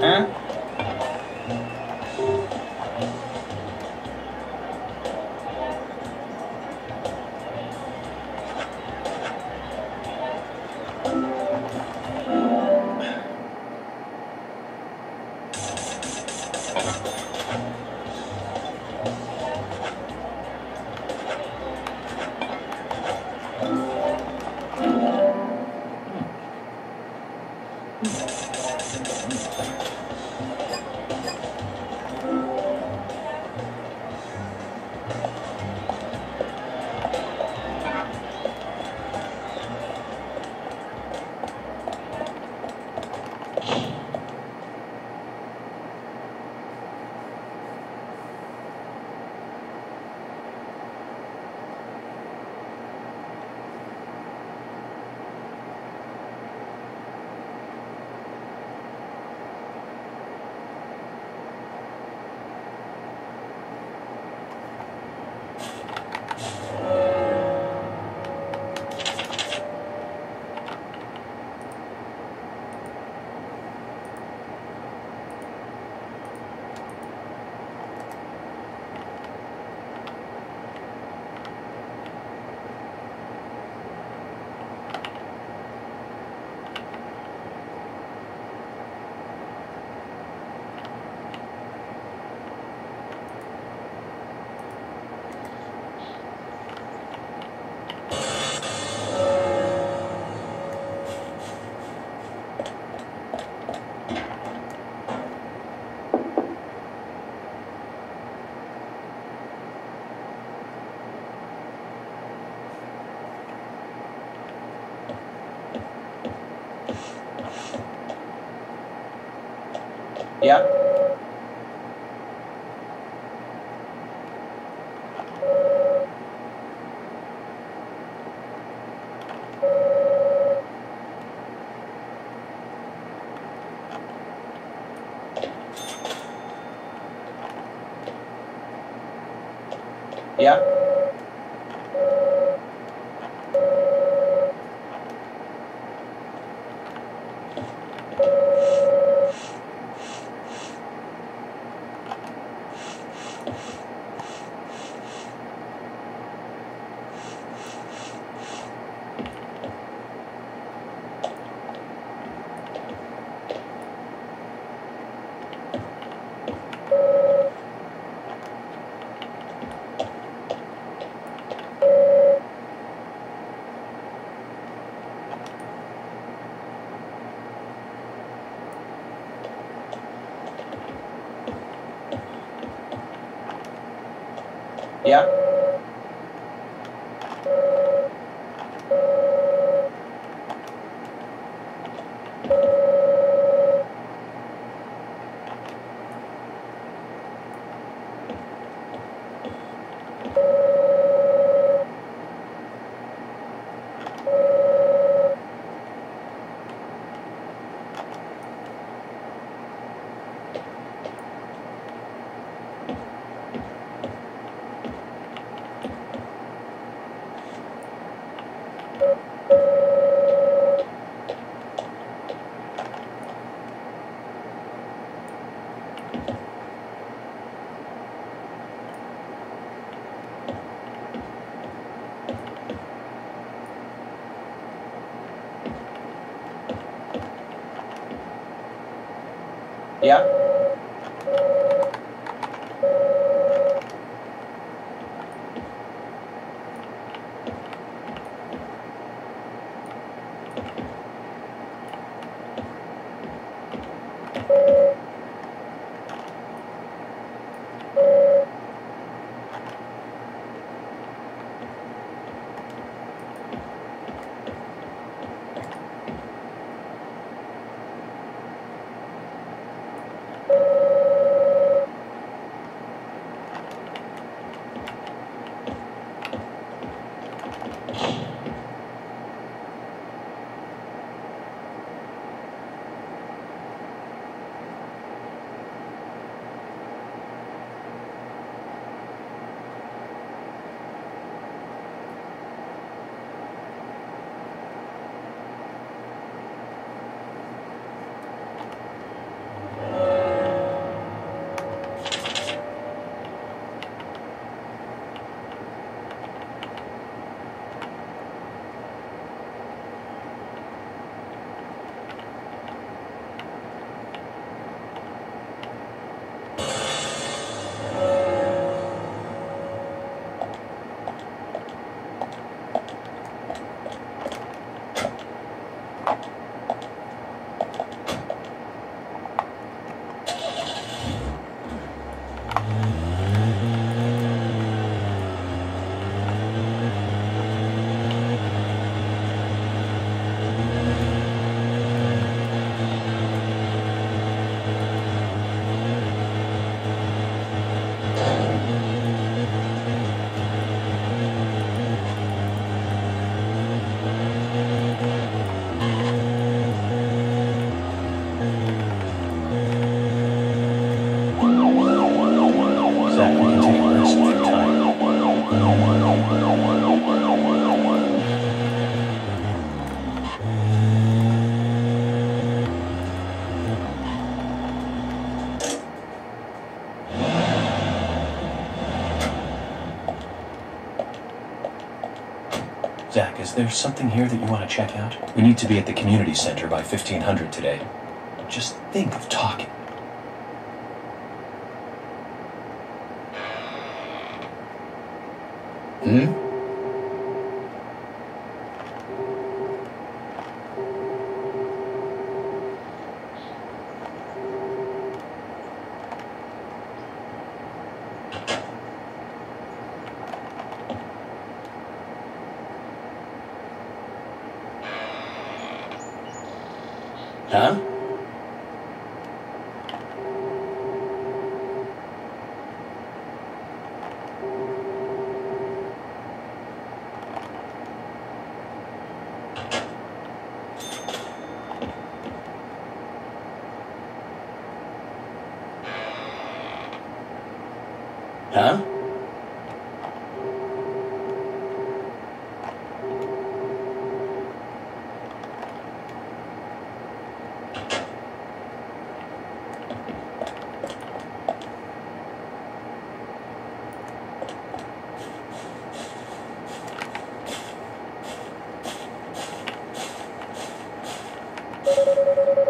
Hah? Yeah. Ya. Ya. Ya. Is there something here that you want to check out? We need to be at the community center by 1500 today. Just think of talking. Huh? Huh? you.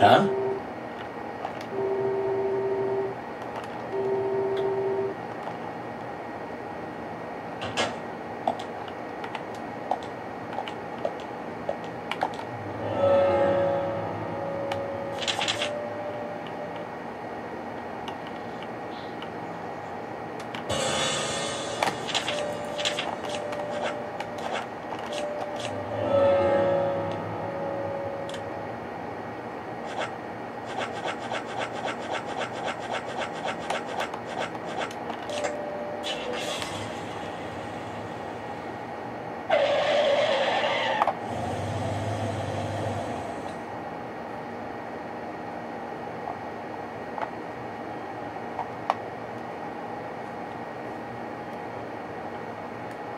Huh?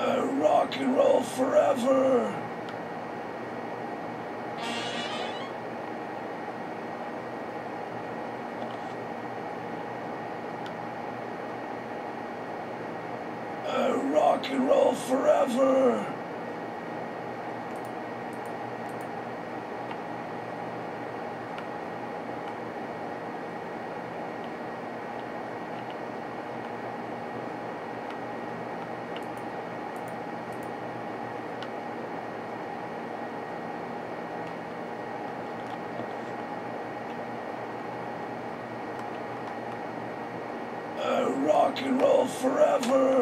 Uh, rock and roll forever. Uh, rock and roll forever. Uh, rock and roll forever.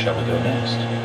Shall we go next?